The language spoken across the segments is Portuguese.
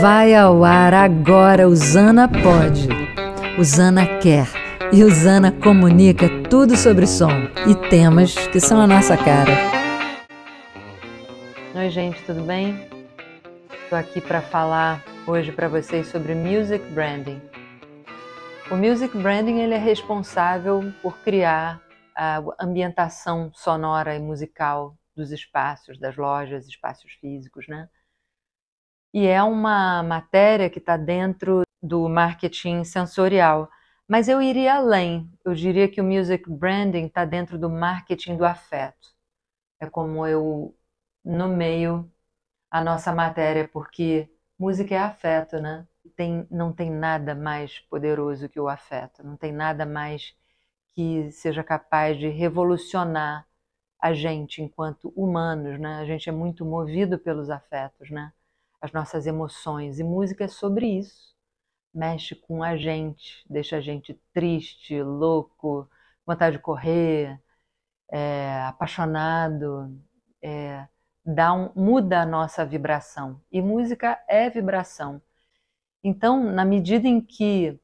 Vai ao ar agora, Usana Pode. Usana quer e Usana comunica tudo sobre som e temas que são a nossa cara. Oi, gente, tudo bem? Estou aqui para falar hoje para vocês sobre music branding. O music branding ele é responsável por criar a ambientação sonora e musical dos espaços, das lojas, espaços físicos, né? E é uma matéria que está dentro do marketing sensorial. Mas eu iria além. Eu diria que o music branding está dentro do marketing do afeto. É como eu nomeio a nossa matéria, porque música é afeto, né? Tem, não tem nada mais poderoso que o afeto, não tem nada mais que seja capaz de revolucionar a gente enquanto humanos, né? A gente é muito movido pelos afetos, né? As nossas emoções e música é sobre isso. Mexe com a gente, deixa a gente triste, louco, vontade de correr, é, apaixonado, é, dá um, muda a nossa vibração. E música é vibração. Então, na medida em que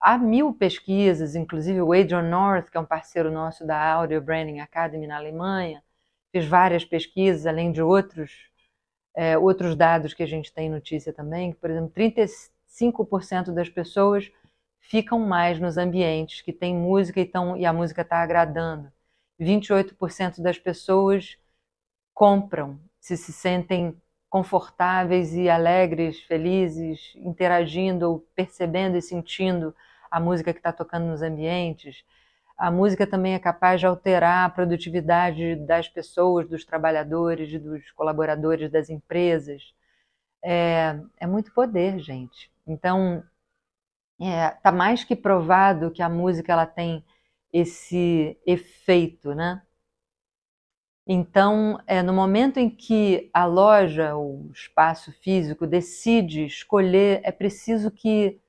há mil pesquisas, inclusive o Adrian North, que é um parceiro nosso da Audio Branding Academy na Alemanha, fez várias pesquisas, além de outros, é, outros dados que a gente tem notícia também, que, por exemplo, 35% das pessoas ficam mais nos ambientes que tem música e, tão, e a música está agradando. 28% das pessoas compram, se se sentem confortáveis e alegres, felizes, interagindo ou percebendo e sentindo a música que está tocando nos ambientes. A música também é capaz de alterar a produtividade das pessoas, dos trabalhadores, dos colaboradores das empresas. É, é muito poder, gente. Então, está é, mais que provado que a música ela tem esse efeito, né? Então, é, no momento em que a loja, o espaço físico, decide escolher, é preciso que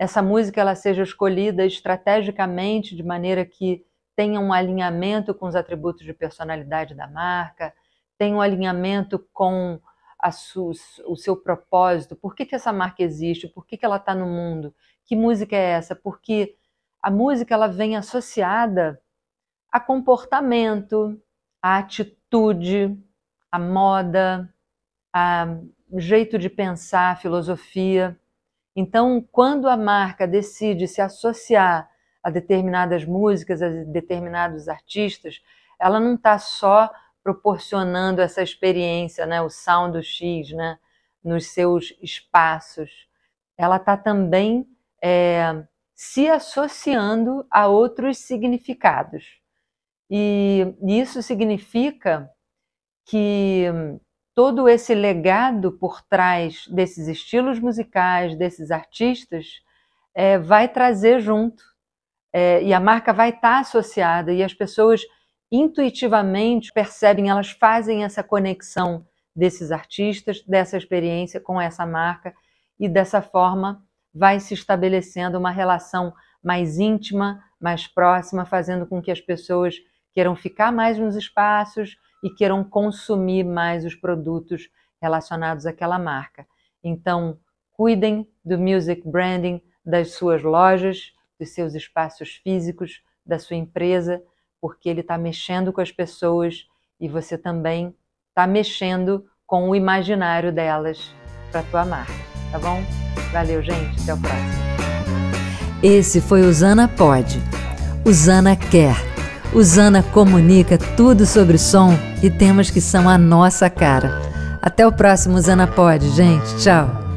essa música ela seja escolhida estrategicamente, de maneira que tenha um alinhamento com os atributos de personalidade da marca, tenha um alinhamento com su, o seu propósito, por que, que essa marca existe, por que, que ela está no mundo, que música é essa? Porque a música ela vem associada a comportamento, a atitude, a moda, a jeito de pensar, a filosofia. Então, quando a marca decide se associar a determinadas músicas, a determinados artistas, ela não está só proporcionando essa experiência, né, o sound X, né, nos seus espaços. Ela está também é, se associando a outros significados. E isso significa que todo esse legado por trás desses estilos musicais, desses artistas, é, vai trazer junto. É, e a marca vai estar tá associada, e as pessoas intuitivamente percebem, elas fazem essa conexão desses artistas, dessa experiência com essa marca, e dessa forma vai se estabelecendo uma relação mais íntima, mais próxima, fazendo com que as pessoas queiram ficar mais nos espaços e queiram consumir mais os produtos relacionados àquela marca. Então, cuidem do music branding das suas lojas, dos seus espaços físicos, da sua empresa, porque ele está mexendo com as pessoas e você também está mexendo com o imaginário delas para a tua marca, tá bom? Valeu, gente. Até o próximo. Esse foi Usana Pode. Usana Quer Usana comunica tudo sobre som e temas que são a nossa cara. Até o próximo Usana Pode, gente. Tchau.